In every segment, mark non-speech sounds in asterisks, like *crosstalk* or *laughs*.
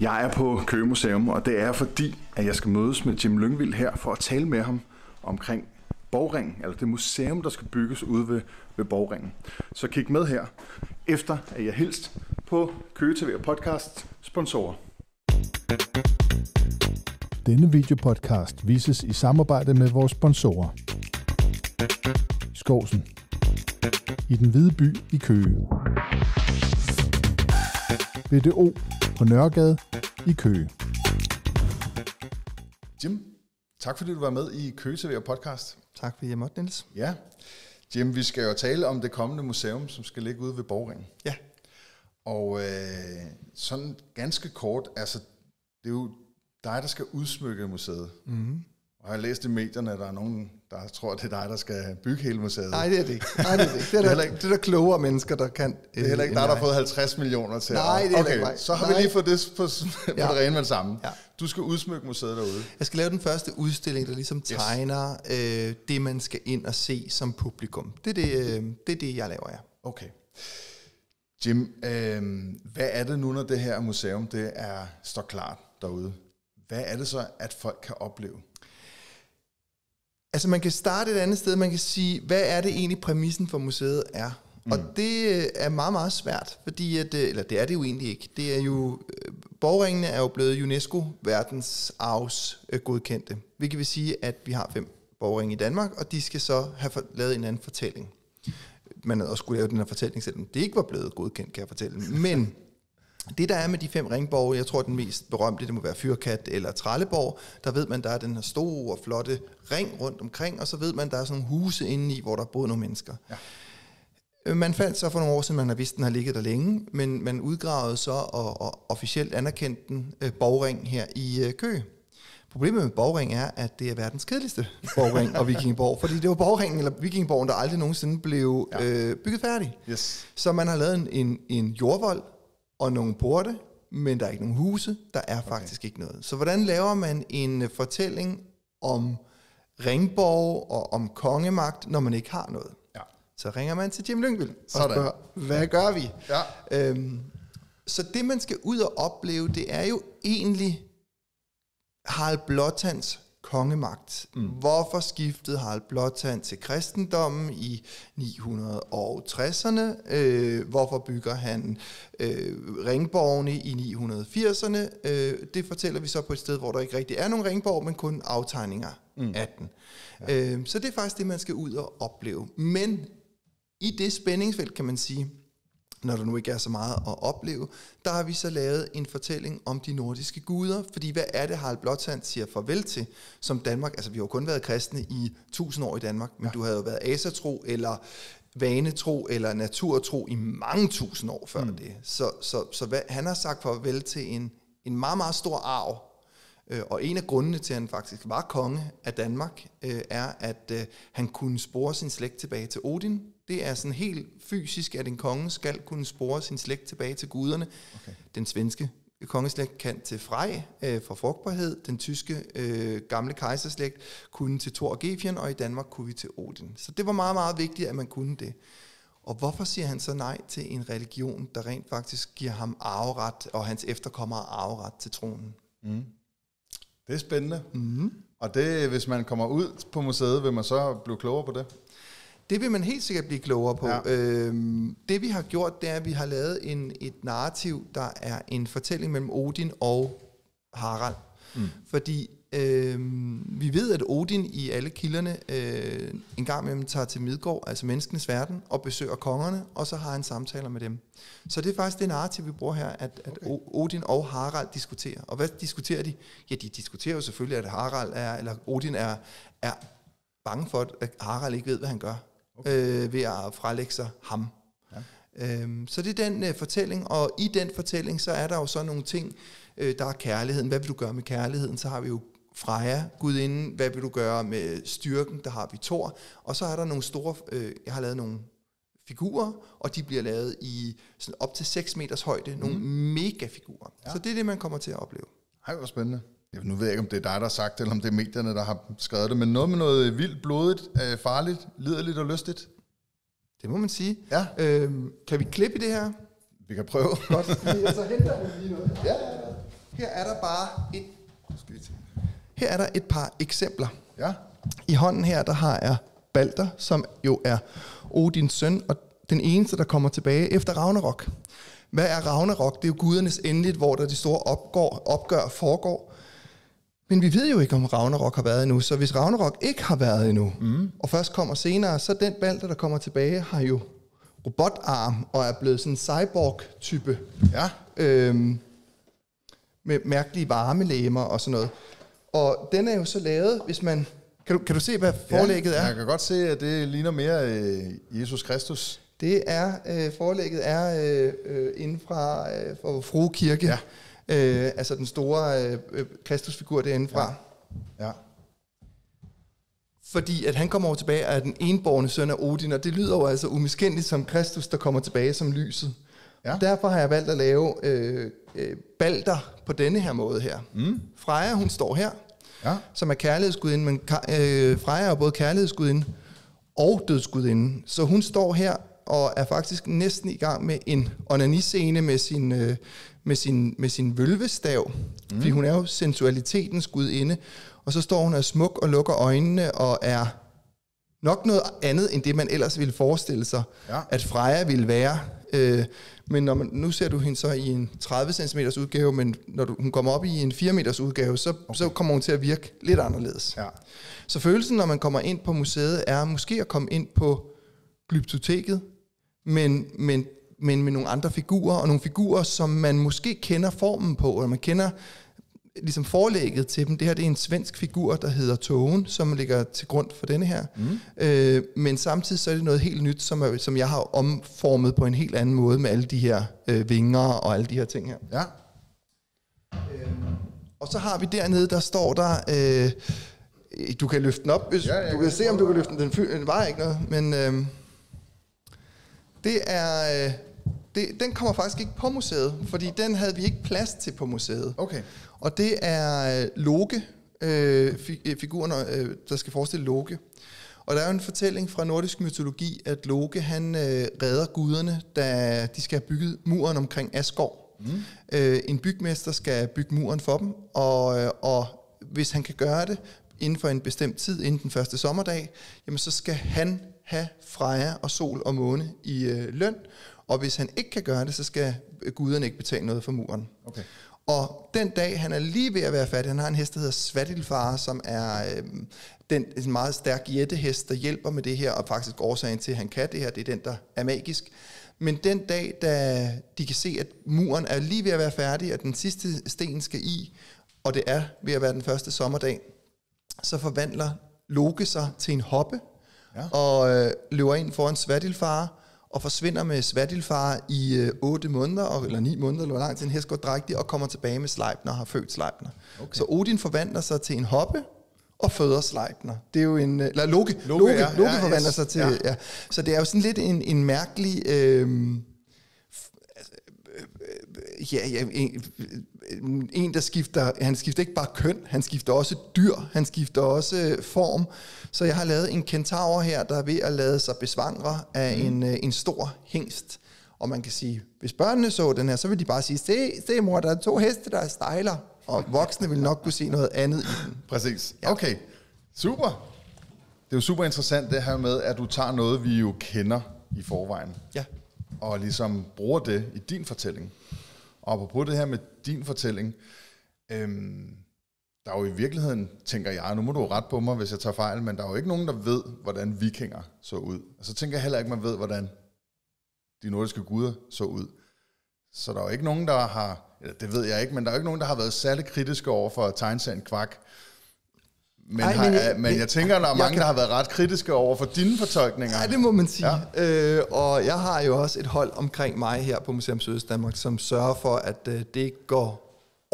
Jeg er på Køge Museum, og det er fordi, at jeg skal mødes med Jim Lyngvild her for at tale med ham omkring Borgringen, eller det museum, der skal bygges ude ved, ved Borgringen. Så kig med her, efter at jeg hilst på Køge TV og podcast sponsorer. Denne videopodcast vises i samarbejde med vores sponsorer. Skovsen. I den hvide by i Køge. BDO på Nørregade i Køge. Jim, tak fordi du var med i Køge TV og podcast. Tak fordi jeg måtte, Niels. Ja, Jim, vi skal jo tale om det kommende museum, som skal ligge ude ved Borgringen. Ja. Og øh, sådan ganske kort, altså det er jo dig, der skal udsmykke museet. Mm-hmm. Og jeg har læst i medierne, at der er nogen, der tror, det er dig, der skal bygge hele museet. Nej, det er det ikke. Nej, det er det ikke. *laughs* Det er, der, det er der klogere mennesker, der kan. Det er heller ikke dig, der har fået 50 millioner til. Nej, det er okay, ikke mig. så har Nej. vi lige fået det på, *laughs* på Ja. det rene med det samme. Ja. Du skal udsmykke museet derude. Jeg skal lave den første udstilling, der ligesom tegner øh, det, man skal ind og se som publikum. Det er det, øh, det, er det jeg laver, ja. Okay. Jim, øh, hvad er det nu, når det her museum det er, står klart derude? Hvad er det så, at folk kan opleve? Altså man kan starte et andet sted. Man kan sige, hvad er det egentlig præmissen for museet er? Mm. Og det øh, er meget, meget svært, fordi at, øh, eller det er det jo egentlig ikke. Det er jo, øh, borgringene er jo blevet UNESCO verdensarvs godkendte. Hvilket vil sige, at vi har fem borgringe i Danmark, og de skal så have for, lavet en anden fortælling. Man havde også skulle lave den her fortælling, selvom det ikke var blevet godkendt, kan jeg fortælle. Men *laughs* det der er med de fem ringborge, jeg tror den mest berømte, det må være Fyrkat eller Tralleborg, der ved man, der er den her store, flotte ring rundt omkring, og så ved man, der er sådan nogle huse indeni, hvor der bor nogle mennesker. Ja. Man fandt så for nogle år siden, man har vidst, den har ligget der længe, men man udgravede så og, og officielt anerkendte den øh, borgring her i øh, Køge. Problemet med Borgring er, at det er verdens kedeligste Borgring og Vikingborg, fordi det var Borgringen eller Vikingborgen, der aldrig nogensinde blev ja. øh, bygget færdig. Yes. Så man har lavet en, en, en jordvold og nogle porte, men der er ikke nogen huse, der er okay. faktisk ikke noget. Så hvordan laver man en øh, fortælling om ringborg og om kongemagt, når man ikke har noget? Ja. Så ringer man til Jim Lyngvild og spørger, hvad gør vi? Ja. Øhm, så det, man skal ud og opleve, det er jo egentlig Harald Blåtands kongemagt. Mm. Hvorfor skiftede Harald Blåtand til kristendommen i 960'erne? Øh, hvorfor bygger han øh, ringborgene i 980'erne? Øh, det fortæller vi så på et sted, hvor der ikke rigtig er nogen ringborg, men kun aftegninger mm. af den. Ja. Øh, så det er faktisk det, man skal ud og opleve. Men i det spændingsfelt, kan man sige, når der nu ikke er så meget at opleve, der har vi så lavet en fortælling om de nordiske guder, fordi hvad er det, Harald Blåtand siger farvel til, som Danmark, altså vi har jo kun været kristne i tusind år i Danmark, men ja. du havde jo været asatro, eller vanetro, eller naturtro i mange tusind år før mm. det. Så, så, så hvad, han har sagt farvel til en, en meget, meget stor arv, Øh, Og en af grundene til, at han faktisk var konge af Danmark, øh, er, at øh, han kunne spore sin slægt tilbage til Odin. Det er sådan helt fysisk, at en konge skal kunne spore sin slægt tilbage til guderne. Okay. Den svenske kongeslægt kan til Frej øh, for frugtbarhed. Den tyske øh, gamle kejserslægt kunne til Thor og Gefjen, og i Danmark kunne vi til Odin. Så det var meget, meget vigtigt, at man kunne det. Og hvorfor siger han så nej til en religion, der rent faktisk giver ham arveret, og hans efterkommere arveret til tronen? Mm. Det er spændende. Mm. Og det, hvis man kommer ud på museet, vil man så blive klogere på det? Det vil man helt sikkert blive klogere på. Ja. Øhm, det vi har gjort, det er, at vi har lavet en, et narrativ, der er en fortælling mellem Odin og Harald. Mm. Fordi øhm, vi ved, at Odin i alle kilderne øh, en gang imellem tager til Midgård, altså menneskenes verden, og besøger kongerne, og så har han samtaler med dem. Så det er faktisk det narrativ, vi bruger her, at, at okay. Odin og Harald diskuterer. Og hvad diskuterer de? Ja, de diskuterer jo selvfølgelig, at Harald er, eller Odin er, er bange for, at Harald ikke ved, hvad han gør, okay. øh, ved at frelægge sig ham. Ja. Øhm, så det er den øh, fortælling, og i den fortælling, så er der jo så nogle ting, øh, der er kærligheden. Hvad vil du gøre med kærligheden? Så har vi jo Freja, gudinden. Hvad vil du gøre med styrken? Der har vi Thor. Og så er der nogle store, øh, jeg har lavet nogle figurer, og de bliver lavet i sådan op til 6 meters højde. Nogle mega figurer. Ja. Så det er det, man kommer til at opleve. Hej, hvor spændende. Jeg, nu ved jeg ikke, om det er dig, der har sagt det, eller om det er medierne, der har skrevet det, men noget med noget vildt, blodigt, øh, farligt, liderligt og lystigt. Det må man sige. Ja. Øhm, kan vi klippe i det her? Vi kan prøve. Godt. *laughs* så henter jeg lige noget. ja. Her er der bare et, skal vi her er der et par eksempler. Ja. I hånden her, der har jeg Balder, som jo er Odins søn, og den eneste, der kommer tilbage efter Ragnarok. Hvad er Ragnarok? Det er jo gudernes endeligt, hvor der de store opgør, opgør foregår. Men vi ved jo ikke, om Ragnarok har været endnu, så hvis Ragnarok ikke har været endnu, mm. og først kommer senere, så den Balder, der kommer tilbage, har jo robotarm og er blevet sådan en cyborg-type. Ja. Øhm, med mærkelige varmelæmer og sådan noget. Og den er jo så lavet, hvis man... Kan du, kan du se, hvad forlægget ja, er? Jeg kan godt se, at det ligner mere øh, Jesus Kristus. Det er, øh, forlægget er øh, øh, inden fra, øh, fra Frue Kirke. Ja. Øh, altså den store øh, øh, Kristusfigur derinde fra. Ja. Ja. Fordi at han kommer over tilbage og er den enborgne søn af Odin, og det lyder jo altså umiskendeligt som Kristus, der kommer tilbage som lyset. Ja. Derfor har jeg valgt at lave øh, øh, balder på denne her måde her. Mm. Freja, hun står her, Ja. som er kærlighedsgudinde, men øh, Freja er både kærlighedsgudinde og dødsgudinde. Så hun står her og er faktisk næsten i gang med en onaniscene med sin, øh, med sin, med sin vølvestav, mm. fordi hun er jo sensualitetens gudinde, og så står hun og smuk og lukker øjnene og er nok noget andet, end det man ellers ville forestille sig, Ja. at Freja ville være. Øh, men når man, nu ser du hende så i en 30 cm udgave, men når du, hun kommer op i en 4 meters udgave, så, okay. så kommer hun til at virke lidt anderledes. Ja. Så følelsen, når man kommer ind på museet, er måske at komme ind på glyptoteket, men, men, men med nogle andre figurer, og nogle figurer, som man måske kender formen på, eller man kender ligesom forlægget til dem. Det her det er en svensk figur, der hedder Togen, som ligger til grund for denne her. Mm. Øh, men samtidig så er det noget helt nyt, som, er, som jeg har omformet på en helt anden måde med alle de her øh, vinger og alle de her ting her. Ja. Og så har vi dernede, der står der, øh, du kan løfte den op, hvis, Ja, ja, du kan se, om du kan løfte den. Den, den var ikke noget, men øh, det er, øh, det, den kommer faktisk ikke på museet, fordi den havde vi ikke plads til på museet. Okay. Og det er øh, Loke, øh, fi- øh, figuren, øh, der skal forestille Loke. Og der er jo en fortælling fra nordisk mytologi, at Loke han øh, redder guderne, da de skal have bygget muren omkring Asgård. Mm. Øh, en bygmester skal bygge muren for dem, og, øh, og hvis han kan gøre det inden for en bestemt tid, inden den første sommerdag, jamen så skal han have Freja og Sol og Måne i øh, løn, og hvis han ikke kan gøre det, så skal øh, guderne ikke betale noget for muren. Okay. Og den dag, han er lige ved at være færdig, han har en hest, der hedder Svadilfar, som er øh, den, en meget stærk jættehest, der hjælper med det her, og faktisk årsagen til, at han kan det her, det er den, der er magisk. Men den dag, da de kan se, at muren er lige ved at være færdig, og den sidste sten skal i, og det er ved at være den første sommerdag, så forvandler Loke sig til en hoppe, Ja. og øh, løber ind foran Svadilfar, og forsvinder med Svadilfar i øh, 8 måneder, og- eller 9 måneder, eller hvor lang tid en hest går drægtig, og kommer tilbage med Sleipner, har født Sleipner. Okay. Så Odin forvandler sig til en hoppe, og føder Sleipner. Det er jo en... øh, Eller Loke, Loke, Loke, ja. Loke Ja, forvandler yes. sig til... Ja. Ja. Ja. Så det er jo sådan lidt en, en mærkelig... Øh, ja, ja, en, en, der skifter, han skifter ikke bare køn, han skifter også dyr, han skifter også øh, form. Så jeg har lavet en kentaur her, der er ved at lade sig besvangre af mm. en, øh, en stor hængst. Og man kan sige, hvis børnene så den her, så vil de bare sige, se, se mor, der er to heste, der er stejler. Og voksne vil nok kunne se noget andet i den. Præcis. Okay. Super. Det er jo super interessant det her med, at du tager noget, vi jo kender i forvejen, Ja og ligesom bruger det i din fortælling. Og apropos det her med din fortælling, øhm, der er jo i virkeligheden, tænker jeg, nu må du ret på mig, hvis jeg tager fejl, men der er jo ikke nogen, der ved, hvordan vikinger så ud. Og så tænker jeg heller ikke, man ved, hvordan de nordiske guder så ud. Så der er jo ikke nogen, der har, eller det ved jeg ikke, men der er jo ikke nogen, der har været særlig kritiske over for tegneserien Kvak. Men, Ej, men har, men jeg tænker, der er mange, kan- der har været ret kritiske over for dine fortolkninger. Ja, det må man sige. Ja. Øh, og jeg har jo også et hold omkring mig her på Museum Sydøstdanmark, som sørger for, at øh, det går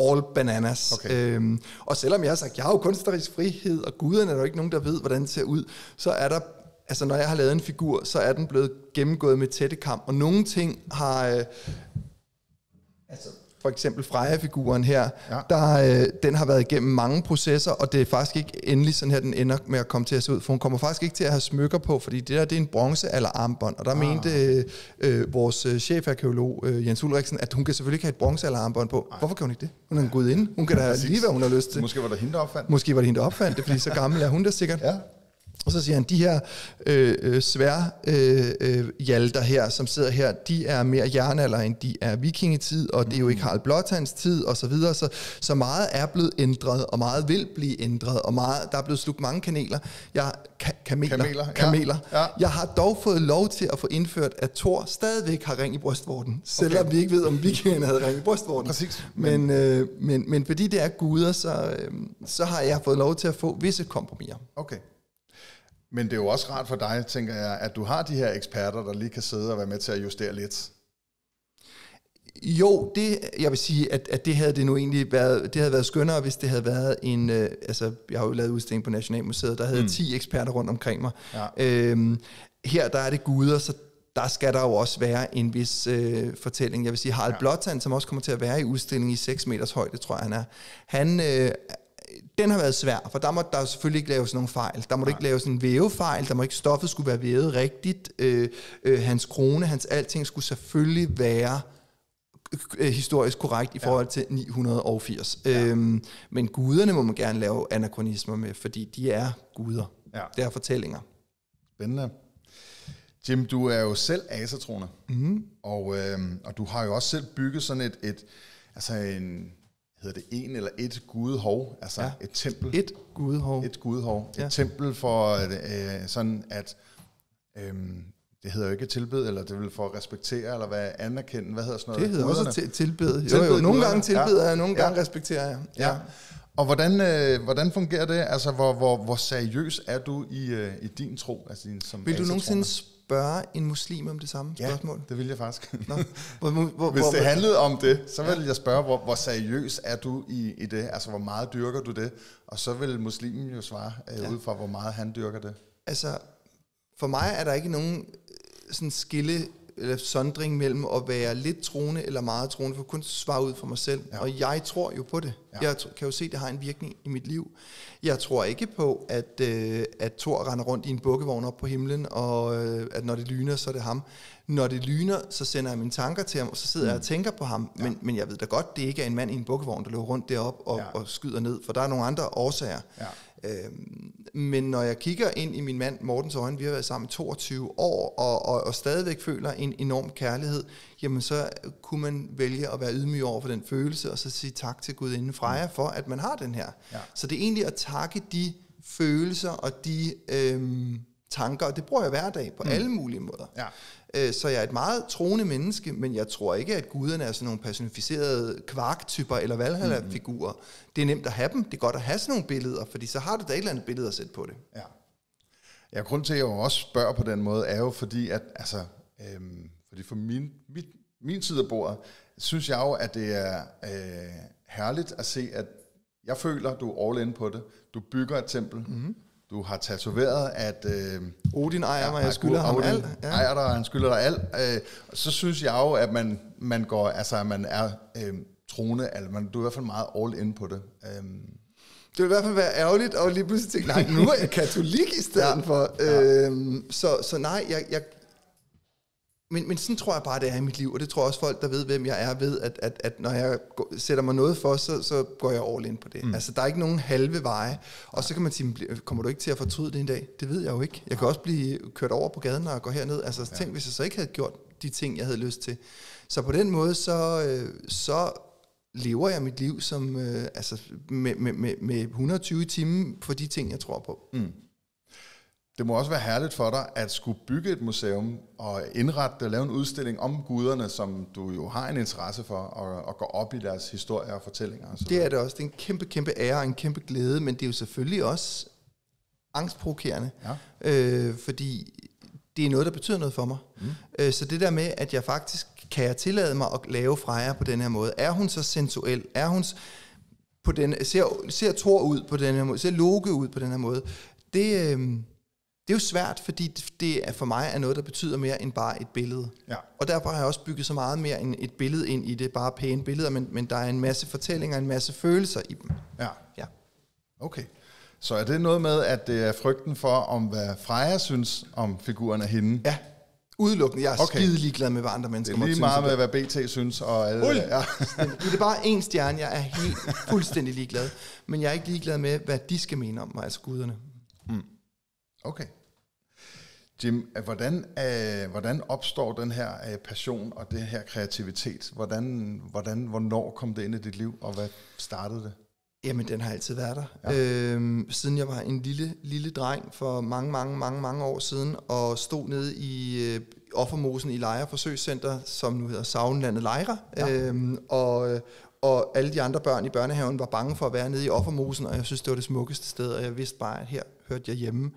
all bananas. Okay. Øhm, og selvom jeg har sagt, jeg har jo kunstnerisk frihed, og guderne er der jo ikke nogen, der ved, hvordan det ser ud, så er der, altså når jeg har lavet en figur, så er den blevet gennemgået med tættekam, og nogle ting har... Øh, altså, for eksempel Freja-figuren her, Ja. ja. der, øh, den har været igennem mange processer, og det er faktisk ikke endelig sådan her, den ender med at komme til at se ud, for hun kommer faktisk ikke til at have smykker på, fordi det der, det er en bronze eller armbånd, og der ah. mente øh, øh, vores øh, chefarkeolog øh, Jens Ulriksen, at hun kan selvfølgelig ikke have et bronze eller armbånd på. Ej. Hvorfor kan hun ikke det? Hun er en gudinde. Hun kan da Præcis. lige, hvad hun har lyst til. Måske var der hende, der opfandt. Måske var det hende, der opfandt det, fordi så gammel er hun da sikkert. Ja. Og så siger han, de her øh, øh, svær øh, øh, hjalter her, som sidder her, de er mere jernalder, end de er vikingetid, og det er jo ikke Harald Blåtands tid, og så videre. Så, så meget er blevet ændret, og meget vil blive ændret, og meget, der er blevet slugt mange kaneler. Jeg, ka- kameler. Kameler, ja. kameler. Ja. Jeg har dog fået lov til at få indført, at Thor stadigvæk har ring i brystvorten, selvom Okay. vi ikke ved, om vikingerne havde ring i brystvorten. Præcis. Men, øh, men, men fordi det er guder, så, øh, så har jeg fået lov til at få visse kompromiser. Okay. Men det er jo også rart for dig, tænker jeg, at du har de her eksperter, der lige kan sidde og være med til at justere lidt. Jo, det, jeg vil sige, at, at det havde det nu egentlig været, det havde været skønnere, hvis det havde været en, øh, altså jeg har jo lavet udstilling på Nationalmuseet, der havde mm. 10 eksperter rundt omkring mig. Ja. Øhm, her der er det guder, så der skal der jo også være en vis øh, fortælling. Jeg vil sige, Harald ja. Blåtand, som også kommer til at være i udstillingen i 6 meters højde, tror jeg han er, han, øh, den har været svær, for der må der selvfølgelig ikke laves nogen fejl. Der må ikke laves en vævefejl, der må ikke stoffet skulle være vævet rigtigt. Øh, øh, hans krone, hans alting skulle selvfølgelig være øh, historisk korrekt i forhold til 980. Ja. Øhm, men guderne må man gerne lave anachronismer med, fordi de er guder. Ja. Det er fortællinger. Spændende. Jim, du er jo selv asatroner, mm. og, øh, og du har jo også selv bygget sådan et, et altså en, hedder det en eller et gudehov, altså ja. Ja. et tempel. Et gudehov. Et gudehov. Ja. Ja. Et tempel for øh, sådan at, øh, det hedder jo ikke tilbed, eller det vel for at respektere, eller hvad anerkende, hvad hedder sådan noget? Det hedder Guderne? også til, tilbed. Jo, Tilbede jo, nogle gange tilbeder Ja. jeg, nogle Ja. gange respekterer jeg. Ja. Og hvordan, øh, hvordan fungerer det? Altså, hvor, hvor, hvor seriøs er du i, øh, i din tro? Altså, din, som Vil du nogensinde spørge en muslim om det samme ja, spørgsmål? det vil jeg faktisk. Nå, *laughs* hvor, hvor, hvor, Hvis det handlede om det, så vil jeg spørge, hvor, hvor seriøs er du i, i det? Altså, hvor meget dyrker du det? Og så vil muslimen jo svare øh, Ja. ud fra, hvor meget han dyrker det. Altså, for mig er der ikke nogen øh, sådan skille eller sondring mellem at være lidt troende eller meget troende, for kun svare ud for mig selv. Ja. Ja. Og jeg tror jo på det. Ja. Ja. Jeg kan jo se, at det har en virkning i mit liv. Jeg tror ikke på, at, øh, at Thor render rundt i en bukkevogn op på himlen, og øh, at når det lyner, så er det ham. Når det lyner, så sender jeg mine tanker til ham, og så sidder mm. jeg og tænker på ham. Men, men jeg ved da godt, det ikke er en mand i en bukkevogn, der løber rundt derop og, Ja. ja. og skyder ned, for der er nogle andre årsager. Ja. Øhm, men når jeg kigger ind i min mand Mortens øjne, vi har været sammen i 22 år, og, og, og stadigvæk føler en enorm kærlighed, jamen så kunne man vælge at være ydmyg over for den følelse, og så sige tak til Gud inden Freja for, at man har den her. Ja. Så det er egentlig at takke de følelser og de øhm, tanker, og det bruger jeg hver dag på mm. alle mulige måder. Ja. Øh, Så jeg er et meget troende menneske, men jeg tror ikke, at guderne er sådan nogle personificerede kvarktyper eller valhalla-figurer. Det er nemt at have dem. Det er godt at have sådan nogle billeder, fordi så har du da et eller andet billede at sætte på det. Ja. Ja, grund til, at jeg også spørger på den måde, er jo fordi, at altså, øhm, fordi for min, mit, min side af bordet, synes jeg jo, at det er øh, herligt at se, at jeg føler, du er all in på det. Du bygger et tempel. Mm-hmm. Du har tatoveret, at... Øh, Odin ejer mig, at jeg skylder ham Odin alt. Ja. Ejer dig, og han skylder dig alt. Øh, og så synes jeg jo, at man, man går, altså at man er øh, troende, altså man, du er i hvert fald meget all in på det. Øhm, Det vil i hvert fald være ærgerligt at lige pludselig tænke, nej, nu er jeg katolik i stedet Ja. ja. for. Ja. Øhm, så, så nej, jeg, jeg, men, men sådan tror jeg bare, det er i mit liv, og det tror også folk, der ved, hvem jeg er, ved, at, at, at når jeg går, sætter mig noget for, så, så går jeg all in på det. Mm. Altså, der er ikke nogen halve veje. Og så kan man sige, kommer du ikke til at fortryde det en dag? Det ved jeg jo ikke. Jeg kan også blive kørt over på gaden og gå herned. Altså, tænk, hvis jeg så ikke havde gjort de ting, jeg havde lyst til. Så på den måde, så, øh, så lever jeg mit liv som, øh, altså, med, med, med, med 120 timer for de ting, jeg tror på. Mm. Det må også være herligt for dig at skulle bygge et museum og indrette det og lave en udstilling om guderne, som du jo har en interesse for, og, og gå op i deres historier og fortællinger. Og Det er det også. Det er en kæmpe, kæmpe ære og en kæmpe glæde, men det er jo selvfølgelig også angstprovokerende, Ja. øh, fordi det er noget, der betyder noget for mig. Mm. Øh, så det der med, at jeg faktisk kan jeg tillade mig at lave Freja på den her måde. Er hun så sensuel? Er hun på den, ser, ser Thor ud på den her måde? Ser Loke ud på den her måde? Det, øh, Det er jo svært, fordi det- det er for mig er noget, der betyder mere end bare et billede. Ja. Og derfor har jeg også bygget så meget mere end et billede ind i det, bare pæne billeder, men, men der er en masse fortællinger, en masse følelser i dem. Ja. Ja. Okay. Så er det noget med, at det er frygten for, om hvad Freja synes om figuren af hende? Ja, udelukkende. Jeg er Okay. skide ligeglad med, hvad andre Det mennesker er måtte lige synes meget om med, det. hvad BT synes og alle. Ui. Ja. Det er bare én stjerne, jeg er helt fuldstændig ligeglad. Men jeg er ikke ligeglad med, hvad de skal mene om mig, altså guderne. Okay. Jim, øh, hvordan, øh, hvordan opstår den her øh, passion og det her kreativitet? Hvordan, hvordan, hvornår kom det ind i dit liv, og hvad startede det? Jamen, den har altid været der. Ja. Øhm, siden jeg var en lille, lille dreng for mange, mange, mange, mange år siden, og stod nede i øh, Offermosen i Lejre Forsøgscenter, som nu hedder Savnlandet Lejre. Ja. Øhm, og, og alle de andre børn i børnehaven var bange for at være nede i Offermosen, og jeg synes, det var det smukkeste sted, og jeg vidste bare, at her hørte jeg hjemme.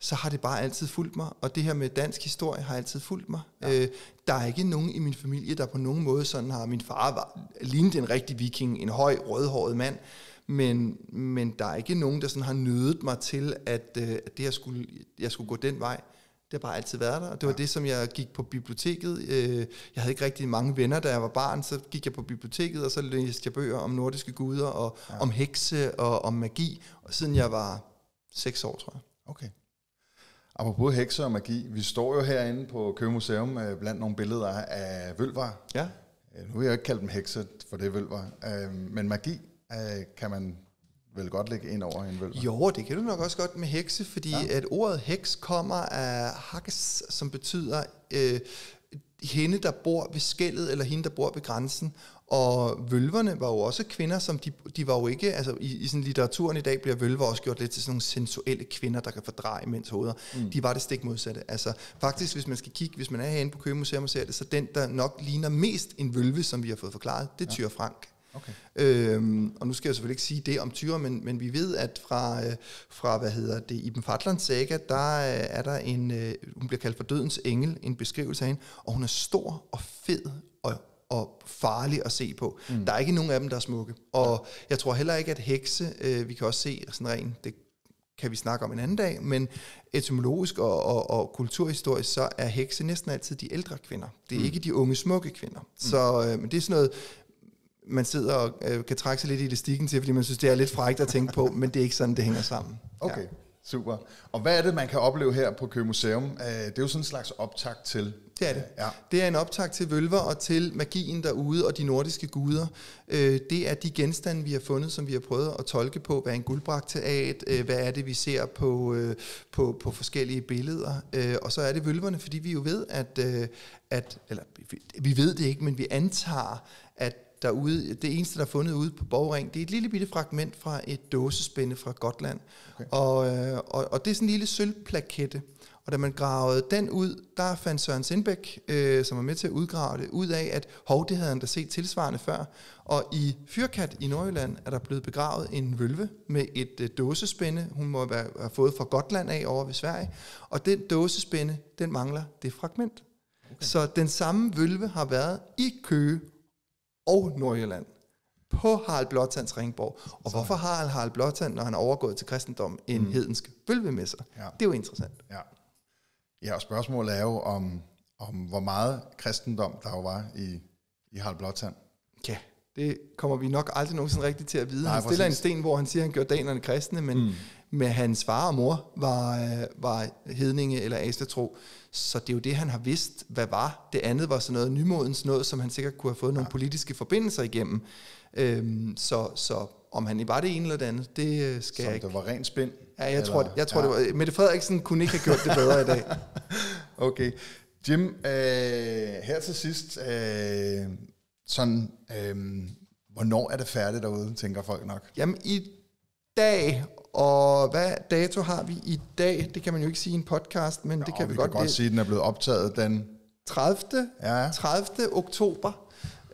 Så har det bare altid fulgt mig, og det her med dansk historie har altid fulgt mig. Ja. Øh, der er ikke nogen i min familie, der på nogen måde sådan har, min far var, lignede en rigtig viking, en høj, rødhåret mand, men, men der er ikke nogen, der sådan har nødet mig til, at, øh, at det her skulle, jeg skulle gå den vej. Det har bare altid været der, og det var det, som jeg gik på biblioteket. Øh, jeg havde ikke rigtig mange venner, da jeg var barn, så gik jeg på biblioteket, og så læste jeg bøger om nordiske guder, og ja. om hekse og om magi, og siden jeg var seks år, tror jeg. Okay. Apropos hekse og magi, vi står jo herinde på Køge Museum øh, blandt nogle billeder af vølver. Ja. Øh, Nu vil jeg ikke kalde dem hekse, for det er vølver. Øh, Men magi øh, kan man vel godt lægge ind over en vølver. Jo, det kan du nok også godt med hekse, fordi ja. at ordet heks kommer af hakkes, som betyder øh, hende, der bor ved skældet, eller hende, der bor ved grænsen. Og vølverne var jo også kvinder, som de, de var jo ikke, altså i, i sådan litteraturen i dag bliver vølver også gjort lidt til sådan nogle sensuelle kvinder, der kan fordreje mænds hoveder. Mm. De var det stik modsatte. Altså faktisk, hvis man skal kigge, hvis man er herinde på Køge Museum og ser det, så den, der nok ligner mest en vølve, som vi har fået forklaret, det er Tyre Frank. Okay. Øhm, og nu skal jeg selvfølgelig ikke sige det om Tyre, men, men vi ved, at fra, øh, fra hvad hedder det, Iben Fatlands saga, der øh, er der en, øh, hun bliver kaldt for dødens engel, en beskrivelse af hende, og hun er stor og fed og, farlig at se på. Mm. Der er ikke nogen af dem, der er smukke. Og jeg tror heller ikke, at hekse, øh, vi kan også se sådan rent, det kan vi snakke om en anden dag, men etymologisk og, og, og kulturhistorisk, så er hekse næsten altid de ældre kvinder. Det er mm. ikke de unge, smukke kvinder. Mm. Så øh, det er sådan noget, man sidder og øh, kan trække sig lidt i elastikken til, fordi man synes, det er lidt frækt at tænke på, men det er ikke sådan, det hænger sammen. Okay, ja. Super. Og hvad er det, man kan opleve her på Køge Museum? Øh, Det er jo sådan en slags optakt til... Det er det. Ja. Det er en optag til vølver og til magien derude og de nordiske guder. Øh, det er de genstande, vi har fundet, som vi har prøvet at tolke på. Hvad er en guldbragteat? Øh, hvad er det, vi ser på, på, på forskellige billeder? Og så er det vølverne, fordi vi jo ved, at, at eller vi ved det ikke, men vi antager, at derude, det eneste, der er fundet ude på Borgring, det er et lille bitte fragment fra et dåsespænde fra Gotland. Okay. Og, øh, og, og det er sådan en lille sølvplakette. Og da man gravede den ud, der fandt Søren Sindbæk, øh, som var med til at udgrave det, ud af, at hov, det havde han da set tilsvarende før. Og i Fyrkat i Nordjylland er der blevet begravet en vølve med et øh, dåsespænde, hun må være, have fået fra Gotland af over ved Sverige. Og den dåsespænde, den mangler det fragment. Okay. Så den samme vølve har været i Køge og Nordjylland på Harald Blåtands Ringborg. Og hvorfor har Harald Blåtand, når han er overgået til kristendom, en mm. hedensk sig? Ja. Det er jo interessant. Ja. ja, og spørgsmålet er jo om, om hvor meget kristendom der jo var i, i Harald Blåtand. Ja, det kommer vi nok aldrig nogensinde rigtigt til at vide. Nej, han stiller præcis. en sten, hvor han siger, at han gør danerne kristne, men mm. Med hans far og mor var, øh, var hedninge eller astetro. Så det er jo det, han har vidst, hvad var. Det andet var sådan noget nymodens noget, som han sikkert kunne have fået nogle politiske forbindelser igennem. Øhm, så, så om han var det ene eller det andet, det øh, skal Som jeg ikke. det var rent spind. Ja, jeg eller- tror, jeg tror ja. det var... Mette Frederiksen kunne ikke have gjort det bedre i dag. *laughs* Okay. Jim, øh, her til sidst, øh, sådan, øh, hvornår er det færdigt derude, tænker folk nok? Jamen i dag, og hvad dato har vi i dag? Det kan man jo ikke sige i en podcast, men det Nå, kan vi, vi godt. kan godt Det- sige, at den er blevet optaget den... 30. Ja. 30. oktober.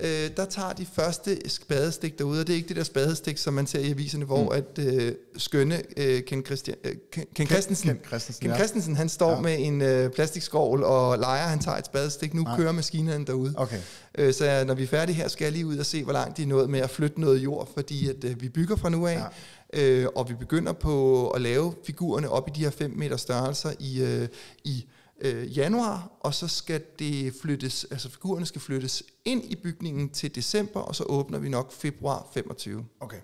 øh, der tager de første spadestik derude, og det er ikke det der spadestik, som man ser i aviserne, hvor mm. at øh, skønne øh, Ken, Christian, øh, Ken, Ken Christensen, Ken Christensen, Ken ja. Christensen han står Ja. ja. med en øh, plastikskovl og leger, han tager et spadestik. Nu Nej. kører maskinerne derude. Okay. Øh, så når vi er færdige her, skal jeg lige ud og se, hvor langt de er nået med at flytte noget jord, fordi at, øh, vi bygger fra nu af, ja. Øh, og vi begynder på at lave figurerne op i de her 5 meter størrelser i, øh, i øh, januar, og så skal det flyttes, altså figurerne skal flyttes ind i bygningen til december, og så åbner vi nok februar 25. Okay.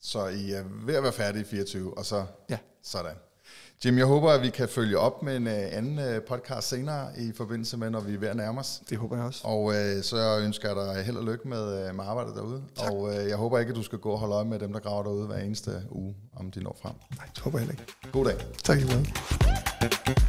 Så I er ved at være færdige i 24, og så Ja. sådan. Jim, jeg håber, at vi kan følge op med en øh, anden øh, podcast senere i forbindelse med, når vi er ved at nærme os. Det håber jeg også. Og øh, så ønsker jeg dig held og lykke med, øh, med arbejdet derude. Tak. Og øh, jeg håber ikke, at du skal gå og holde øje med dem, der graver derude hver eneste uge, om de når frem. Nej, det håber jeg heller ikke. God dag. Tak i måde.